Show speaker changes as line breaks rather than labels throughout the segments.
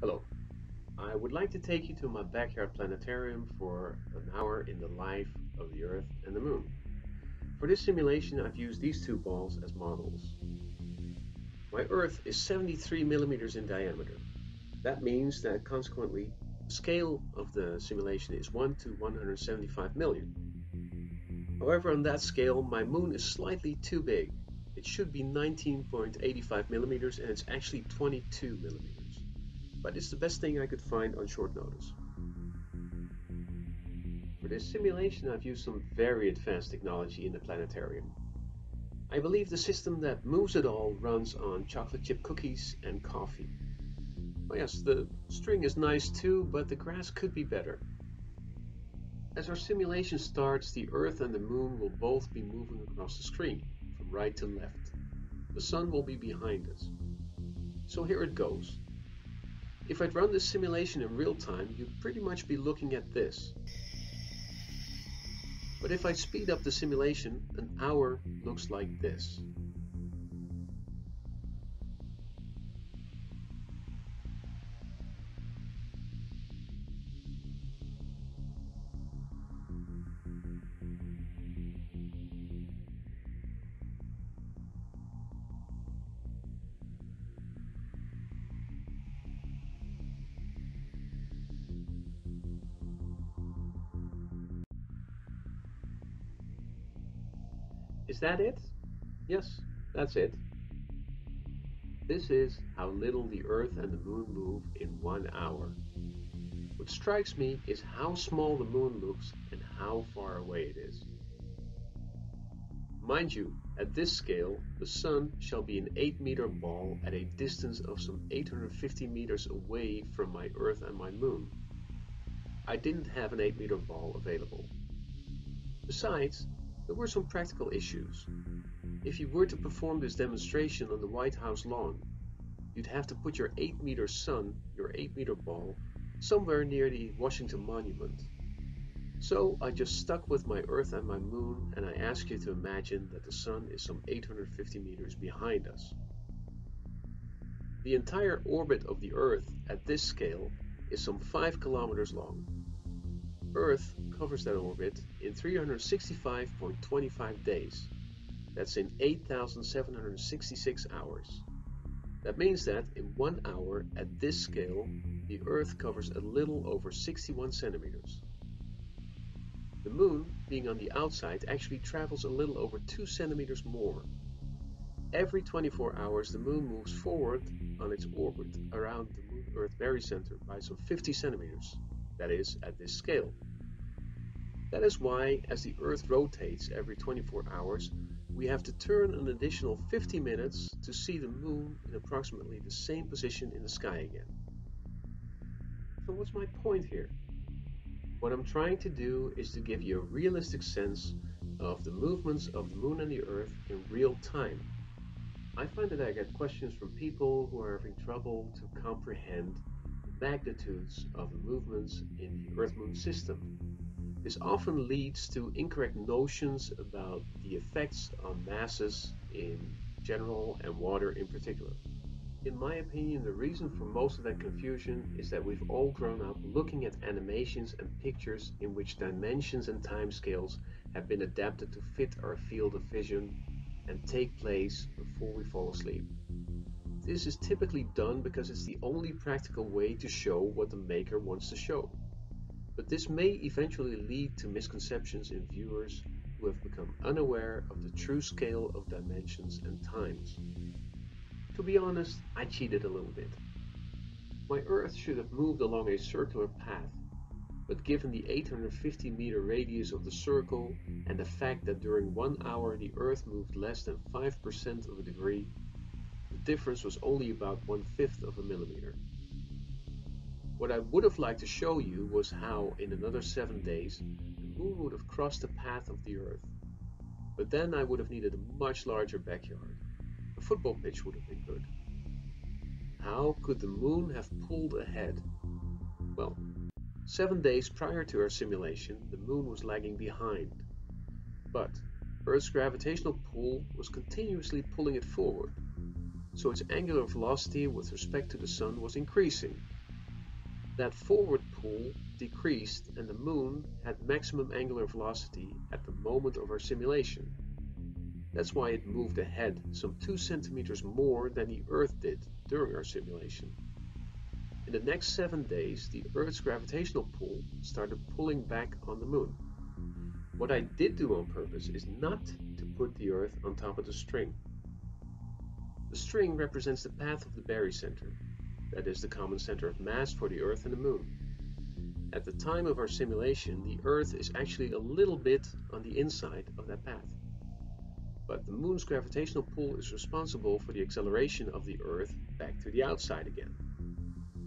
Hello. I would like to take you to my backyard planetarium for an hour in the life of the Earth and the Moon. For this simulation I've used these two balls as models. My Earth is 73 millimeters in diameter. That means that consequently the scale of the simulation is 1 to 175 million. However on that scale my Moon is slightly too big. It should be 19.85 millimeters and it's actually 22 millimeters but it's the best thing I could find on short notice. For this simulation I've used some very advanced technology in the planetarium. I believe the system that moves it all runs on chocolate chip cookies and coffee. Oh yes, the string is nice too, but the grass could be better. As our simulation starts, the Earth and the Moon will both be moving across the screen, from right to left. The Sun will be behind us. So here it goes. If I'd run this simulation in real time, you'd pretty much be looking at this. But if I speed up the simulation, an hour looks like this. Is that it? Yes, that's it. This is how little the Earth and the Moon move in one hour. What strikes me is how small the Moon looks and how far away it is. Mind you, at this scale, the Sun shall be an 8 meter ball at a distance of some 850 meters away from my Earth and my Moon. I didn't have an 8 meter ball available. Besides, there were some practical issues. If you were to perform this demonstration on the White House lawn, you'd have to put your 8 meter sun, your 8 meter ball, somewhere near the Washington Monument. So I just stuck with my Earth and my Moon and I ask you to imagine that the Sun is some 850 meters behind us. The entire orbit of the Earth at this scale is some 5 kilometers long. Earth covers that orbit in 365.25 days. That's in 8,766 hours. That means that in one hour at this scale, the Earth covers a little over 61 centimeters. The Moon, being on the outside, actually travels a little over 2 centimeters more. Every 24 hours, the Moon moves forward on its orbit around the Moon-Earth barycenter by some 50 centimeters that is, at this scale. That is why, as the Earth rotates every 24 hours, we have to turn an additional 50 minutes to see the Moon in approximately the same position in the sky again. So what's my point here? What I'm trying to do is to give you a realistic sense of the movements of the Moon and the Earth in real time. I find that I get questions from people who are having trouble to comprehend magnitudes of the movements in the Earth-Moon system. This often leads to incorrect notions about the effects on masses in general and water in particular. In my opinion, the reason for most of that confusion is that we've all grown up looking at animations and pictures in which dimensions and timescales have been adapted to fit our field of vision and take place before we fall asleep. This is typically done because it's the only practical way to show what the maker wants to show. But this may eventually lead to misconceptions in viewers who have become unaware of the true scale of dimensions and times. To be honest, I cheated a little bit. My Earth should have moved along a circular path, but given the 850 meter radius of the circle and the fact that during one hour the Earth moved less than 5% of a degree, difference was only about one fifth of a millimeter. What I would have liked to show you was how, in another seven days, the moon would have crossed the path of the Earth. But then I would have needed a much larger backyard. A football pitch would have been good. How could the moon have pulled ahead? Well, seven days prior to our simulation, the moon was lagging behind. But Earth's gravitational pull was continuously pulling it forward so its angular velocity with respect to the Sun was increasing. that forward pull decreased and the moon had maximum angular velocity at the moment of our simulation. That's why it moved ahead some 2 centimeters more than the Earth did during our simulation. In the next 7 days, the Earth's gravitational pull started pulling back on the moon. What I did do on purpose is not to put the Earth on top of the string. The string represents the path of the barycenter, that is the common center of mass for the Earth and the Moon. At the time of our simulation, the Earth is actually a little bit on the inside of that path. But the Moon's gravitational pull is responsible for the acceleration of the Earth back to the outside again.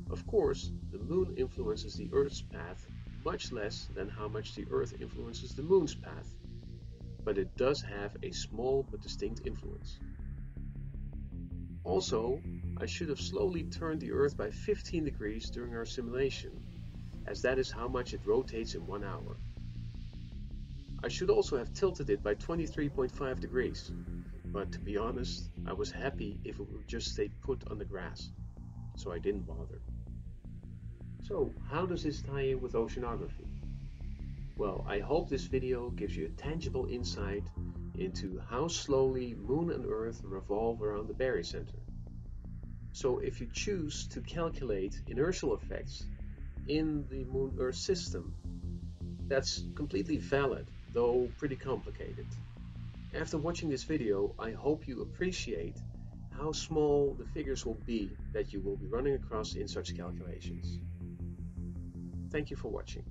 Of course, the Moon influences the Earth's path much less than how much the Earth influences the Moon's path, but it does have a small but distinct influence. Also, I should have slowly turned the Earth by 15 degrees during our simulation, as that is how much it rotates in one hour. I should also have tilted it by 23.5 degrees, but to be honest, I was happy if it would just stay put on the grass, so I didn't bother. So, how does this tie in with oceanography? Well, I hope this video gives you a tangible insight into how slowly Moon and Earth revolve around the barycenter. So if you choose to calculate inertial effects in the Moon-Earth system, that's completely valid, though pretty complicated. After watching this video, I hope you appreciate how small the figures will be that you will be running across in such calculations. Thank you for watching.